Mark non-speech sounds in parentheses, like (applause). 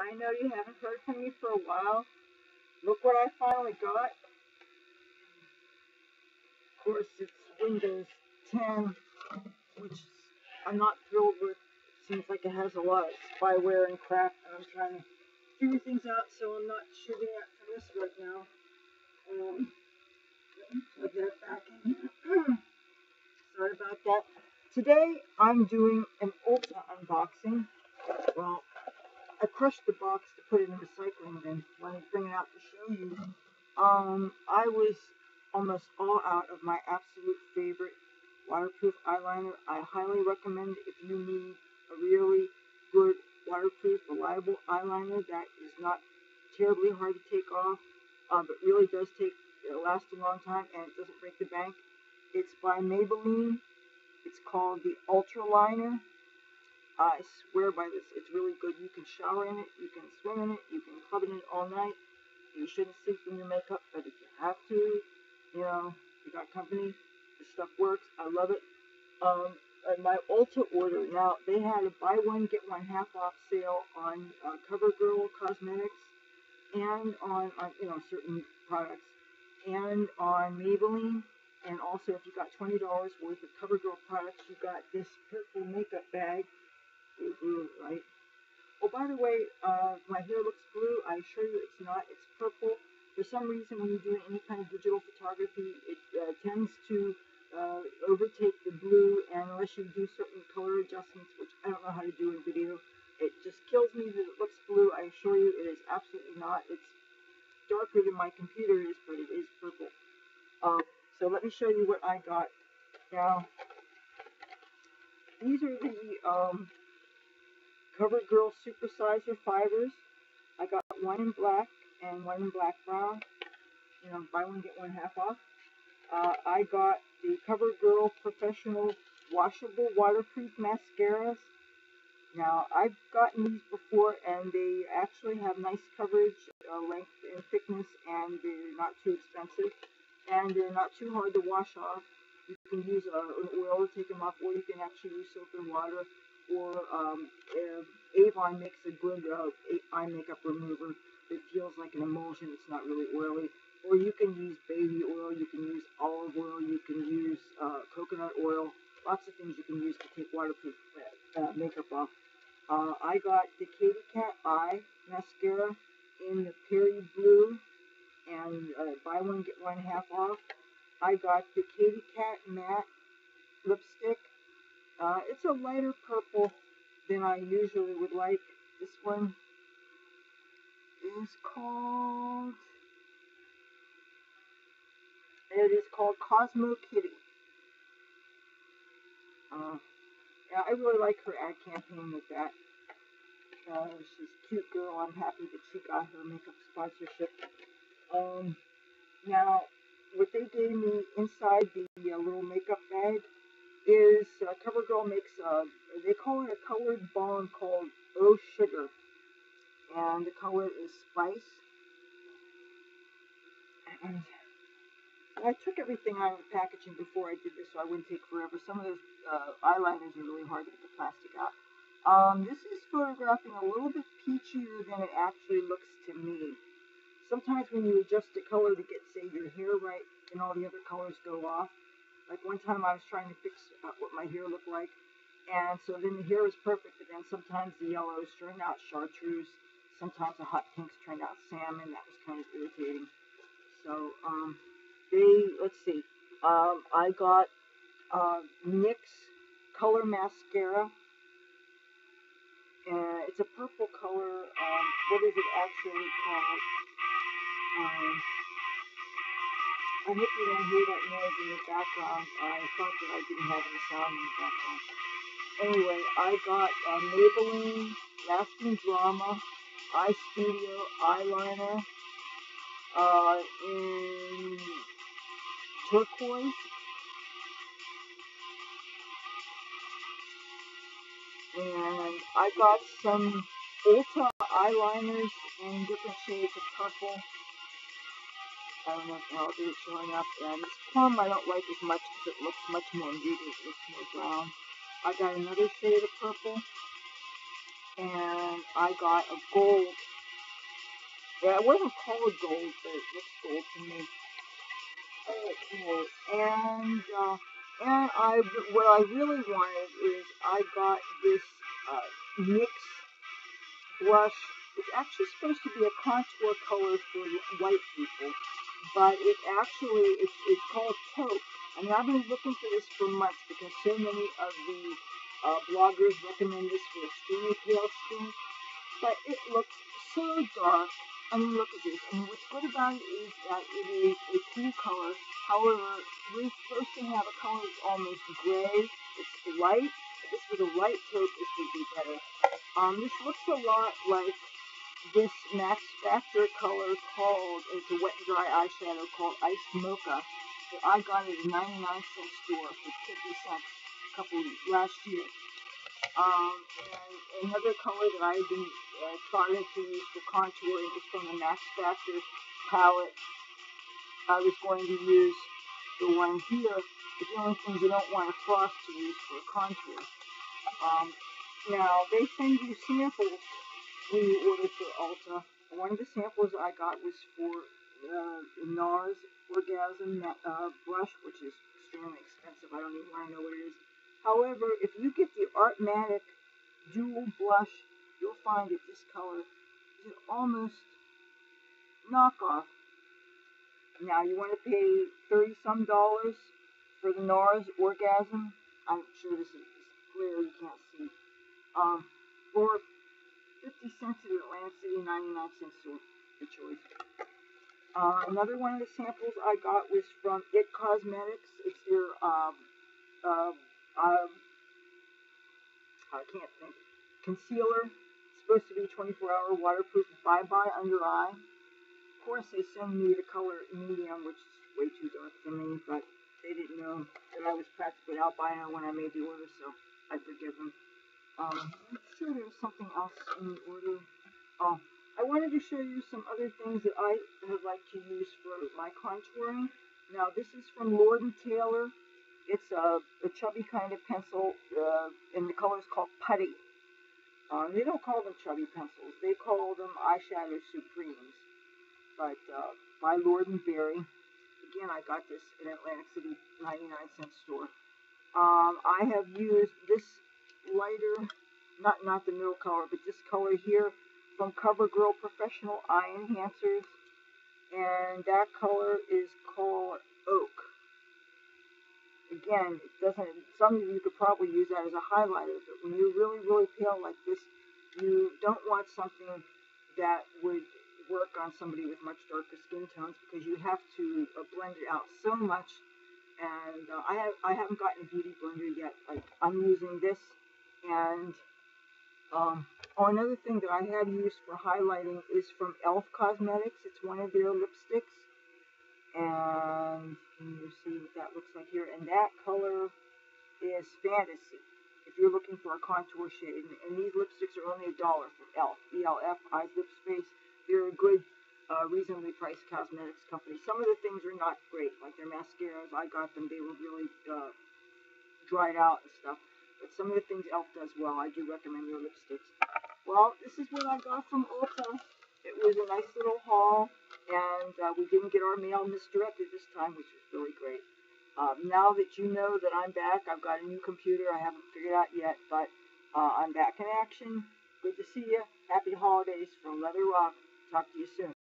I know you haven't heard from me for a while. Look what I finally got. Of course, it's Windows 10, which I'm not thrilled with. Seems like it has a lot of spyware and crap, and I'm trying to figure things out, so I'm not shooting at from this right now. Um, plug that back in here. (clears throat) Sorry about that. Today, I'm doing an Ulta unboxing. Well, I crushed the box to put it in the recycling bin when I bring it out to show you. Um, I was almost all out of my absolute favorite waterproof eyeliner. I highly recommend if you need a really good waterproof, reliable eyeliner that is not terribly hard to take off, uh, but really does take it'll last a long time and it doesn't break the bank. It's by Maybelline. It's called the Ultra Liner. I swear by this. It's really good. You can shower in it, you can swim in it, you can club in it all night. You shouldn't sleep in your makeup, but if you have to, you know, you got company, this stuff works. I love it. Um, and my Ulta order, now they had a buy one, get one half off sale on uh, CoverGirl Cosmetics and on, on, you know, certain products and on Maybelline. And also, if you got $20 worth of CoverGirl products, you got this purple makeup bag blue, right? Oh, by the way, uh, my hair looks blue. I assure you it's not. It's purple. For some reason, when you're doing any kind of digital photography, it uh, tends to uh, overtake the blue, and unless you do certain color adjustments, which I don't know how to do in video, it just kills me that it looks blue. I assure you it is absolutely not. It's darker than my computer is, but it is purple. Um, so let me show you what I got. Now, these are the um, CoverGirl Supersizer Fibers. I got one in black and one in black brown. You know, buy one, get one half off. Uh, I got the CoverGirl Professional Washable Waterproof Mascaras. Now, I've gotten these before, and they actually have nice coverage, uh, length, and thickness, and they're not too expensive, and they're not too hard to wash off. You can use uh, oil to take them off, or you can actually use soap and water or um, Avon makes a good uh, eye makeup remover. It feels like an emulsion. It's not really oily. Or you can use baby oil. You can use olive oil. You can use uh, coconut oil. Lots of things you can use to take waterproof uh, makeup off. Uh, I got the Katy Kat Eye mascara in the Perry Blue and uh, buy one get one half off. I got the Katy Kat Matte lipstick uh, it's a lighter purple than I usually would like. This one is called, it is called Cosmo Kitty. Uh, yeah, I really like her ad campaign with that. Uh, she's a cute girl. I'm happy that she got her makeup sponsorship. Um, now, what they gave me inside the uh, little makeup bag is uh, CoverGirl makes a, they call it a colored balm called Oh Sugar. And the color is Spice. And I took everything out of the packaging before I did this so I wouldn't take forever. Some of those uh, eyeliners are really hard to get the plastic out. Um, this is photographing a little bit peachier than it actually looks to me. Sometimes when you adjust the color to get, say, your hair right and all the other colors go off, like one time I was trying to fix uh, what my hair looked like, and so then the hair was perfect, but then sometimes the yellows turned out chartreuse, sometimes the hot pinks turned out salmon. That was kind of irritating. So um, they let's see, um, I got uh, NYX color mascara. And it's a purple color. Um, what is it actually called? Um, I hope you don't hear that noise in the background. I thought that I didn't have any sound in the background. Anyway, I got a Maybelline Lasting Drama Eye Studio eyeliner uh, in turquoise. And I got some Ulta eyeliners in different shades of purple. How it is showing up. And this plum I don't like as much because it looks much more muted. It looks more brown. I got another shade of purple. And I got a gold. Yeah, it wasn't called gold, but it looks gold to me. And uh, and I what I really wanted is I got this uh, NYX blush. It's actually supposed to be a contour color for white people, but it actually it's it's called taupe. I mean, I've been looking for this for months because so many of the uh, bloggers recommend this for a extremely pale skin, but it looks so dark. I mean, look at this. I mean, what's good about it is that it is a cool color. However, we're supposed to have a color that's almost gray. It's light. If this was a light taupe, this would be better. Um, this looks a lot like this Max Factor color called, it's a wet and dry eyeshadow called Iced Mocha. I got it at a 99 cent store for 50 cents a couple last year. Um, and another color that I've been uh, starting to use for contouring is from the Max Factor palette. I was going to use the one here, but the only thing you don't want a frost to use for a contour. Um, now, they send you samples when you order for Ulta. One of the samples I got was for uh, NARS Orgasm uh, brush, which is extremely expensive. I don't even want to know what it is. However, if you get the Artmatic Dual Blush, you'll find that this color is almost knockoff. Now, you want to pay 30 some dollars for the NARS Orgasm. I'm sure this is clear, you can't see. Um, or 50 cents at Atlantic City, 99 cents the choice. Uh, another one of the samples I got was from It Cosmetics. It's their, um, uh, um, I can't think, concealer. It's supposed to be 24-hour waterproof bye-bye under eye. Of course, they send me the color medium, which is way too dark for me, but they didn't know that I was practically albino when I made the order, so I forgive them. Um, I'm sure there's something else in the order. Oh, I wanted to show you some other things that I would like to use for my contouring. Now, this is from Lord & Taylor. It's a, a chubby kind of pencil, uh, and the color is called Putty. Um, they don't call them chubby pencils. They call them eyeshadow supremes. But uh, by Lord & Berry. Again, I got this in Atlantic City 99 cent store. Um, I have used this lighter, not not the middle color, but this color here from CoverGirl Professional Eye Enhancers, and that color is called Oak. Again, it doesn't. Some of you could probably use that as a highlighter, but when you're really, really pale like this, you don't want something that would work on somebody with much darker skin tones because you have to uh, blend it out so much. And uh, I have I haven't gotten a beauty blender yet. Like I'm using this, and um, Oh, another thing that I have used for highlighting is from e.l.f. Cosmetics. It's one of their lipsticks. And you see what that looks like here. And that color is Fantasy, if you're looking for a contour shade. And, these lipsticks are only a dollar from e.l.f. E-L-F, Eyes, Lips, Face. They're a good, uh, reasonably priced cosmetics company. Some of the things are not great, like their mascaras. I got them. They were really uh, dried out and stuff. But some of the things e.l.f. does well. I do recommend their lipsticks. Well, this is what I got from Ulta. It was a nice little haul, and uh, we didn't get our mail misdirected this time, which was really great. Um, now that you know that I'm back, I've got a new computer. I haven't figured out yet, but uh, I'm back in action. Good to see you. Happy holidays from Leathur Rokk. Talk to you soon.